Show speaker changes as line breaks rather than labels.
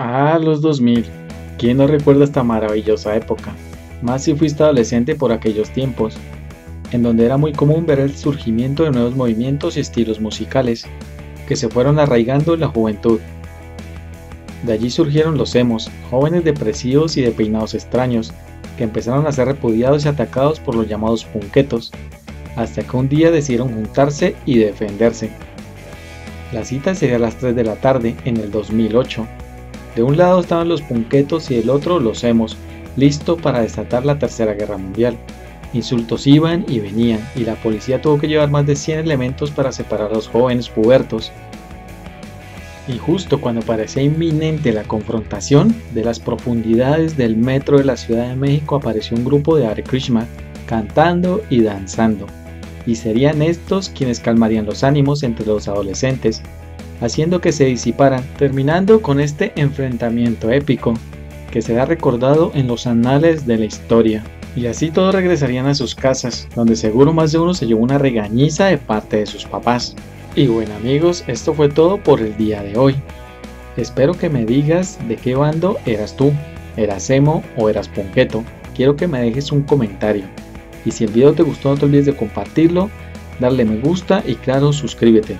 Ah, los 2000. ¿Quién no recuerda esta maravillosa época? Más si fuiste adolescente por aquellos tiempos, en donde era muy común ver el surgimiento de nuevos movimientos y estilos musicales, que se fueron arraigando en la juventud. De allí surgieron los emos, jóvenes depresivos y de peinados extraños, que empezaron a ser repudiados y atacados por los llamados punquetos, hasta que un día decidieron juntarse y defenderse. La cita sería a las 3 de la tarde en el 2008, de un lado estaban los punquetos y del otro los hemos, listo para desatar la Tercera Guerra Mundial. Insultos iban y venían, y la policía tuvo que llevar más de 100 elementos para separar a los jóvenes pubertos. Y justo cuando parecía inminente la confrontación, de las profundidades del metro de la Ciudad de México apareció un grupo de Hare Krishna cantando y danzando. Y serían estos quienes calmarían los ánimos entre los adolescentes haciendo que se disiparan, terminando con este enfrentamiento épico que será recordado en los anales de la historia. Y así todos regresarían a sus casas, donde seguro más de uno se llevó una regañiza de parte de sus papás. Y bueno amigos, esto fue todo por el día de hoy. Espero que me digas de qué bando eras tú, eras emo o eras ponqueto. Quiero que me dejes un comentario. Y si el video te gustó no te olvides de compartirlo, darle me gusta y claro suscríbete.